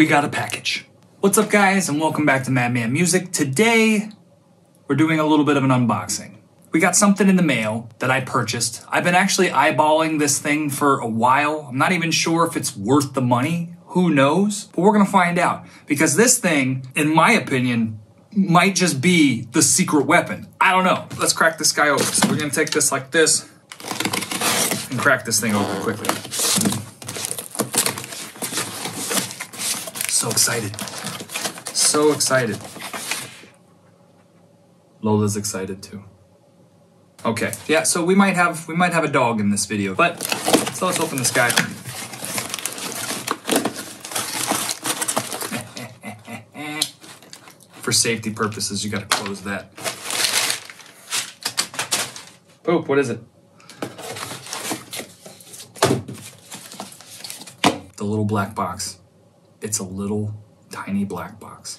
we got a package. What's up, guys, and welcome back to Mad Man Music. Today, we're doing a little bit of an unboxing. We got something in the mail that I purchased. I've been actually eyeballing this thing for a while. I'm not even sure if it's worth the money. Who knows? But we're gonna find out. Because this thing, in my opinion, might just be the secret weapon. I don't know. Let's crack this guy open. So we're gonna take this like this and crack this thing open quickly. So excited. So excited. Lola's excited too. Okay, yeah, so we might have we might have a dog in this video, but so let's open this guy. For safety purposes, you gotta close that. Poop, what is it? The little black box. It's a little tiny black box.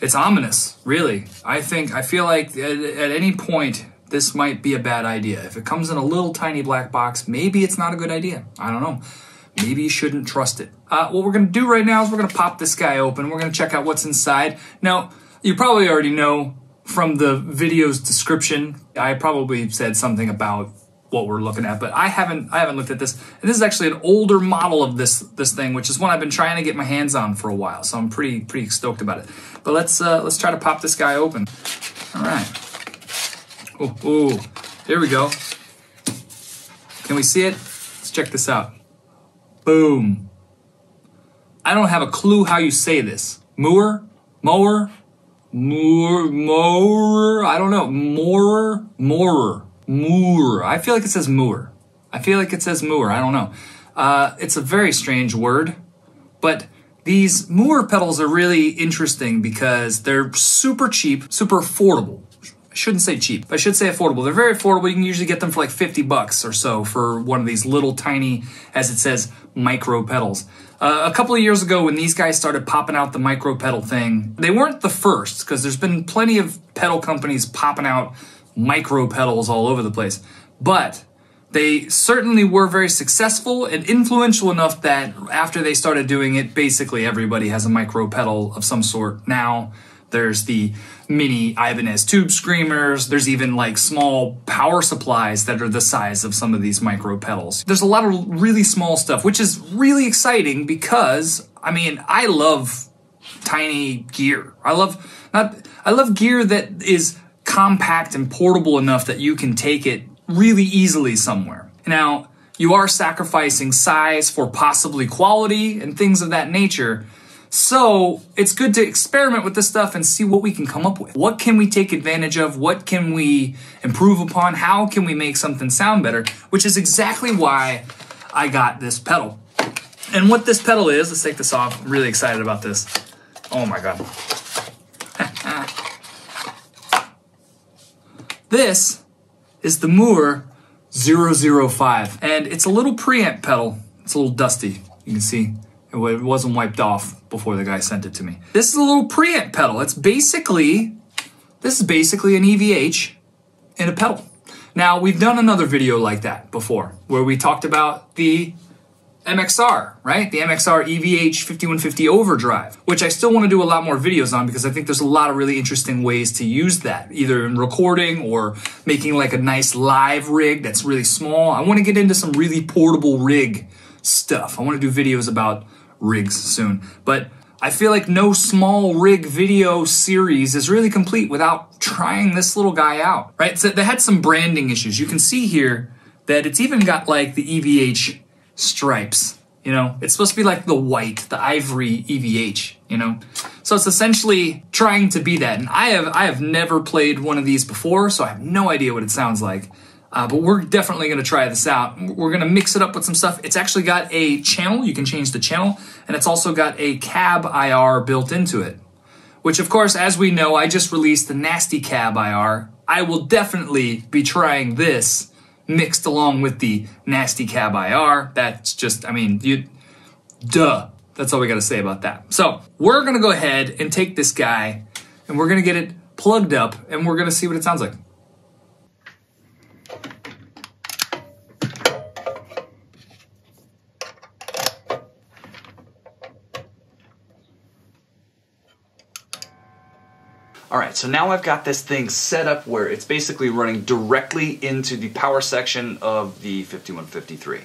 It's ominous, really. I think, I feel like at, at any point, this might be a bad idea. If it comes in a little tiny black box, maybe it's not a good idea. I don't know. Maybe you shouldn't trust it. Uh, what we're to do right now is we're to pop this guy open. We're to check out what's inside. Now, you probably already know from the video's description, I probably said something about what we're looking at, but I haven't I haven't looked at this. And this is actually an older model of this this thing, which is one I've been trying to get my hands on for a while. So I'm pretty pretty stoked about it. But let's uh, let's try to pop this guy open. All right. Oh, oh, here we go. Can we see it? Let's check this out. Boom. I don't have a clue how you say this. Moor? Mower? Moor? Mower? I don't know. Moorer? Moorer. Moor. I feel like it says moor. I feel like it says moor. I don't know. Uh, it's a very strange word, but these moor pedals are really interesting because they're super cheap, super affordable. I shouldn't say cheap. I should say affordable. They're very affordable. You can usually get them for like 50 bucks or so for one of these little tiny, as it says, micro pedals. Uh, a couple of years ago, when these guys started popping out the micro pedal thing, they weren't the first because there's been plenty of pedal companies popping out micro pedals all over the place. But they certainly were very successful and influential enough that after they started doing it, basically everybody has a micro pedal of some sort now. There's the mini Ibanez tube screamers. There's even like small power supplies that are the size of some of these micro pedals. There's a lot of really small stuff, which is really exciting because, I mean, I love tiny gear. I love not, I love gear that is compact and portable enough that you can take it really easily somewhere. Now, you are sacrificing size for possibly quality and things of that nature. So it's good to experiment with this stuff and see what we can come up with. What can we take advantage of? What can we improve upon? How can we make something sound better? Which is exactly why I got this pedal. And what this pedal is, let's take this off. I'm really excited about this. Oh my God. This is the Mooer 005. And it's a little preamp pedal. It's a little dusty. You can see it wasn't wiped off before the guy sent it to me. This is a little preamp pedal. It's basically, this is basically an EVH in a pedal. Now, we've done another video like that before, where we talked about the MXR, right? The MXR EVH 5150 Overdrive, which I still want to do a lot more videos on because I think there's a lot of really interesting ways to use that, either in recording or making like a nice live rig that's really small. I want to get into some really portable rig stuff. I want to do videos about rigs soon. But I feel like no small rig video series is really complete without trying this little guy out, right? So they had some branding issues. You can see here that it's even got like the EVH stripes, you know? It's supposed to be like the white, the ivory EVH, you know? So it's essentially trying to be that. And I have I have never played one of these before, so I have no idea what it sounds like. Uh, but we're definitely going to try this out. We're going to mix it up with some stuff. It's actually got a channel. You can change the channel. And it's also got a cab IR built into it. Which, of course, as we know, I just released the Nasty Cab IR. I will definitely be trying this mixed along with the Nasty Cab IR. That's just, I mean, you, duh. That's all we got to say about that. So we're going to go ahead and take this guy and we're going to get it plugged up and we're going to see what it sounds like. All right, so now I've got this thing set up where it's basically running directly into the power section of the 5153.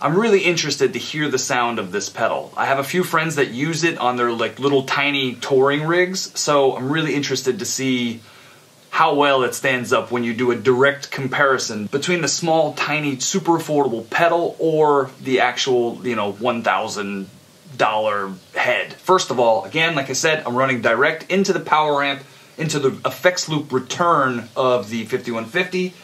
I'm really interested to hear the sound of this pedal. I have a few friends that use it on their like little tiny touring rigs, so I'm really interested to see how well it stands up when you do a direct comparison between the small, tiny, super affordable pedal or the actual, you know, $1,000 head. First of all, again, like I said, I'm running direct into the power amp, into the effects loop return of the 5150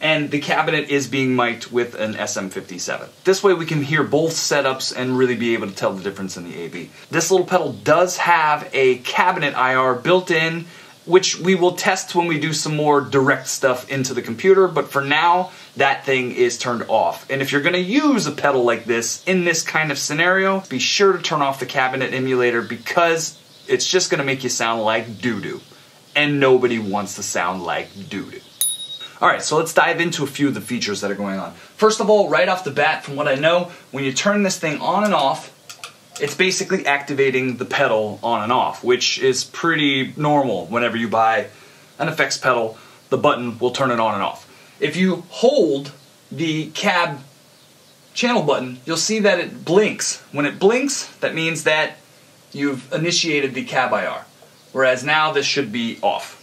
and the cabinet is being mic'd with an SM57. This way we can hear both setups and really be able to tell the difference in the AB. This little pedal does have a cabinet IR built in which we will test when we do some more direct stuff into the computer, but for now, that thing is turned off. And if you're gonna use a pedal like this in this kind of scenario, be sure to turn off the cabinet emulator because it's just gonna make you sound like doo-doo. And nobody wants to sound like doo-doo. All right, so let's dive into a few of the features that are going on. First of all, right off the bat, from what I know, when you turn this thing on and off, it's basically activating the pedal on and off, which is pretty normal whenever you buy an effects pedal, the button will turn it on and off. If you hold the cab channel button, you'll see that it blinks. When it blinks, that means that you've initiated the cab IR, whereas now this should be off.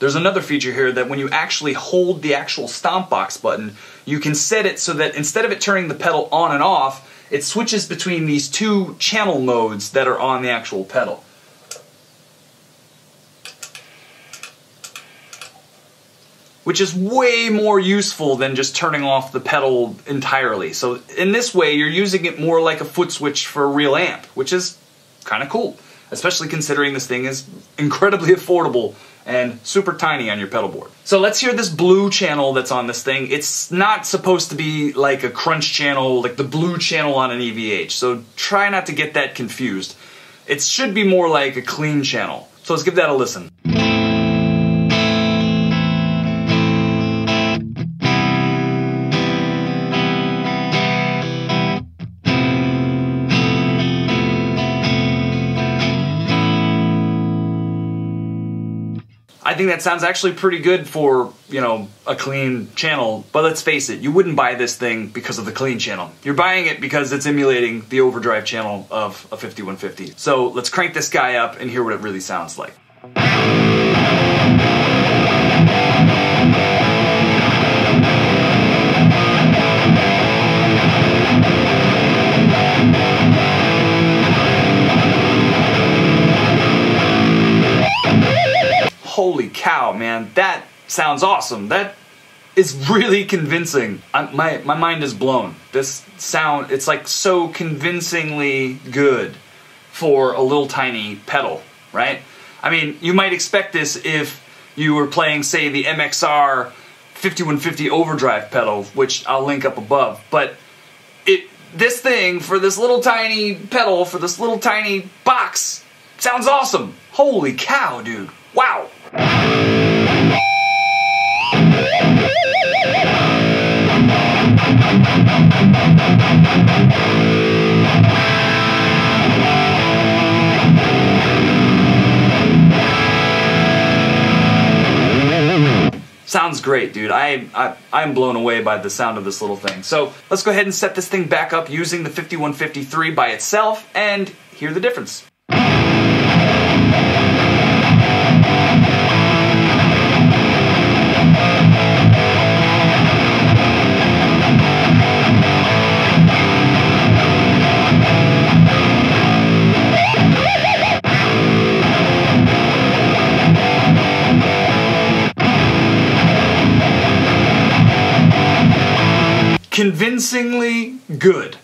There's another feature here that when you actually hold the actual stomp box button, you can set it so that instead of it turning the pedal on and off, it switches between these two channel modes that are on the actual pedal. Which is way more useful than just turning off the pedal entirely. So in this way, you're using it more like a foot switch for a real amp, which is kind of cool. Especially considering this thing is incredibly affordable and super tiny on your pedal board. So let's hear this blue channel that's on this thing. It's not supposed to be like a crunch channel, like the blue channel on an EVH, so try not to get that confused. It should be more like a clean channel. So let's give that a listen. Think that sounds actually pretty good for, you know, a clean channel. But let's face it, you wouldn't buy this thing because of the clean channel. You're buying it because it's emulating the overdrive channel of a 5150. So let's crank this guy up and hear what it really sounds like. Holy cow, man, that sounds awesome. That is really convincing. I, my my mind is blown. This sound, it's like so convincingly good for a little tiny pedal, right? I mean, you might expect this if you were playing, say, the MXR 5150 overdrive pedal, which I'll link up above, but it this thing for this little tiny pedal for this little tiny box sounds awesome. Holy cow, dude. Wow. Sounds great, dude. I, I, I'm blown away by the sound of this little thing. So let's go ahead and set this thing back up using the 5153 by itself and hear the difference. Convincingly good.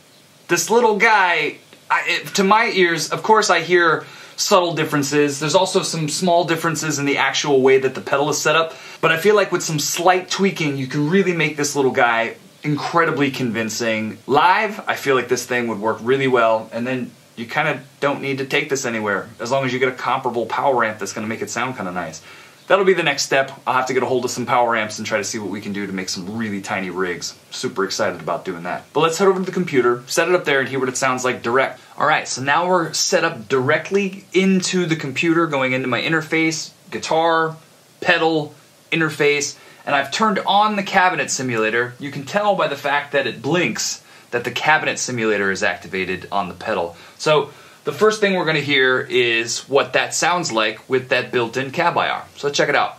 This little guy, I, it, to my ears, of course, I hear subtle differences. There's also some small differences in the actual way that the pedal is set up, but I feel like with some slight tweaking, you can really make this little guy incredibly convincing. Live, I feel like this thing would work really well, and then you kind of don't need to take this anywhere as long as you get a comparable power amp that's going to make it sound kind of nice that'll be the next step. I'll have to get a hold of some power amps and try to see what we can do to make some really tiny rigs. Super excited about doing that. But let's head over to the computer, set it up there, and hear what it sounds like direct. All right, so now we're set up directly into the computer, going into my interface, guitar, pedal, interface, and I've turned on the cabinet simulator. You can tell by the fact that it blinks that the cabinet simulator is activated on the pedal. So the first thing we're going to hear is what that sounds like with that built-in cab IR. So let's check it out.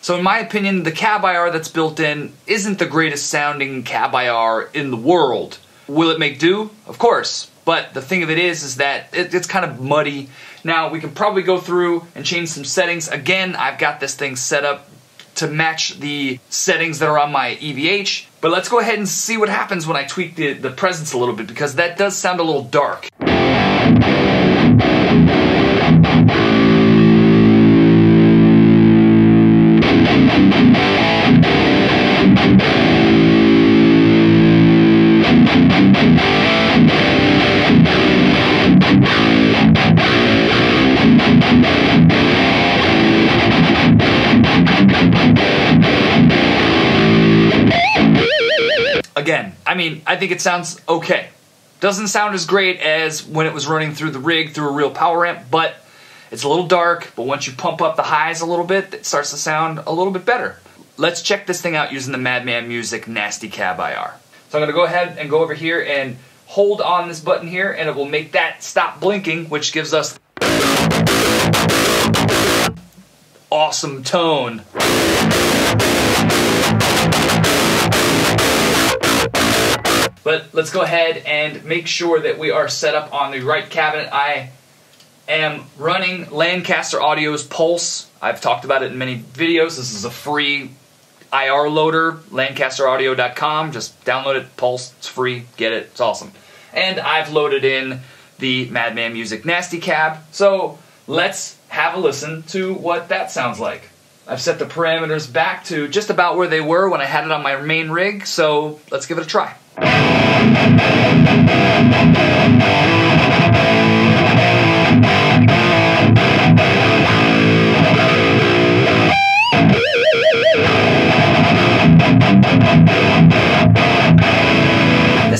So in my opinion, the cab IR that's built in isn't the greatest sounding cab IR in the world. Will it make do? Of course. But the thing of it is, is that it, it's kind of muddy. Now we can probably go through and change some settings. Again, I've got this thing set up to match the settings that are on my EVH. But let's go ahead and see what happens when I tweak the, the presence a little bit because that does sound a little dark. Again, I mean, I think it sounds okay. Doesn't sound as great as when it was running through the rig through a real power amp, but it's a little dark, but once you pump up the highs a little bit, it starts to sound a little bit better. Let's check this thing out using the Mad Man Music Nasty Cab IR. So I'm gonna go ahead and go over here and hold on this button here and it will make that stop blinking, which gives us awesome tone. But let's go ahead and make sure that we are set up on the right cabinet. I am running Lancaster Audio's Pulse. I've talked about it in many videos. This is a free IR loader, lancasteraudio.com. Just download it, Pulse, it's free, get it, it's awesome. And I've loaded in the Mad Man Music Nasty Cab. So let's have a listen to what that sounds like. I've set the parameters back to just about where they were when I had it on my main rig, so let's give it a try. This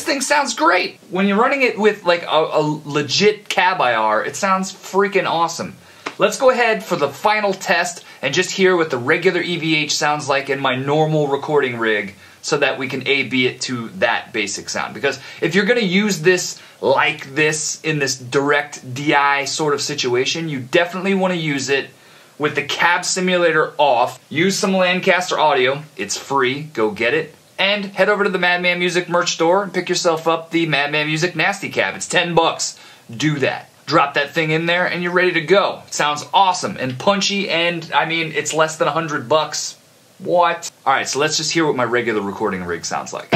thing sounds great. When you're running it with like a, a legit cab IR, it sounds freaking awesome. Let's go ahead for the final test and just hear what the regular EVH sounds like in my normal recording rig so that we can A-B it to that basic sound. Because if you're going to use this like this in this direct DI sort of situation, you definitely want to use it with the cab simulator off. Use some Lancaster audio. It's free. Go get it. And head over to the Mad Man Music merch store and pick yourself up the Mad Man Music Nasty Cab. It's 10 bucks. Do that. Drop that thing in there and you're ready to go. It sounds awesome and punchy and I mean it's less than 100 bucks. What? All right, so let's just hear what my regular recording rig sounds like.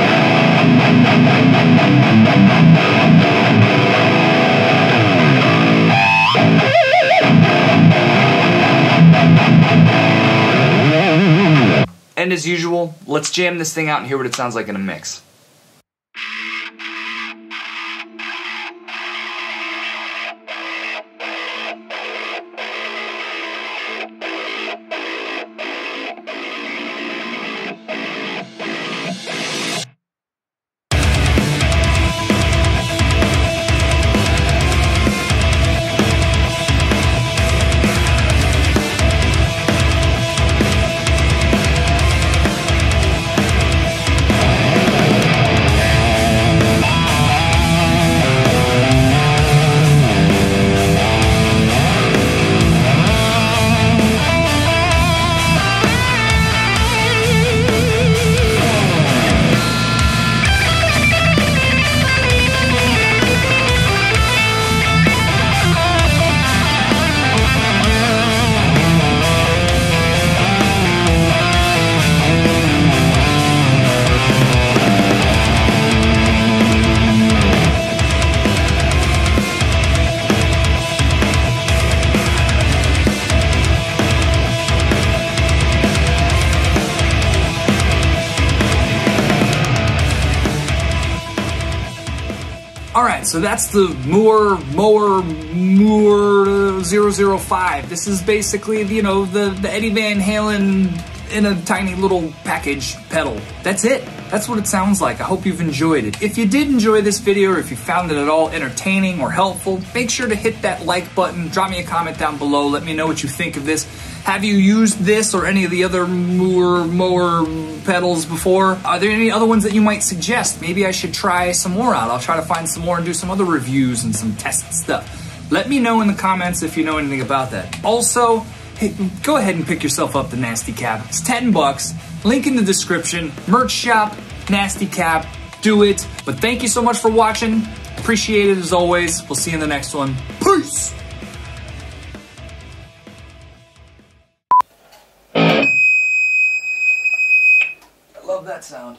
And as usual, let's jam this thing out and hear what it sounds like in a mix. So that's the Moore Mower Moore 005. This is basically, you know, the, the Eddie Van Halen in a tiny little package pedal. That's it. That's what it sounds like. I hope you've enjoyed it. If you did enjoy this video or if you found it at all entertaining or helpful, make sure to hit that like button, drop me a comment down below, let me know what you think of this. Have you used this or any of the other mower, mower pedals before? Are there any other ones that you might suggest? Maybe I should try some more out. I'll try to find some more and do some other reviews and some test stuff. Let me know in the comments if you know anything about that. Also, hey, go ahead and pick yourself up the Nasty Cab. It's 10 bucks. Link in the description. Merch shop, Nasty Cab. Do it. But thank you so much for watching. Appreciate it as always. We'll see you in the next one. Peace! I love that sound.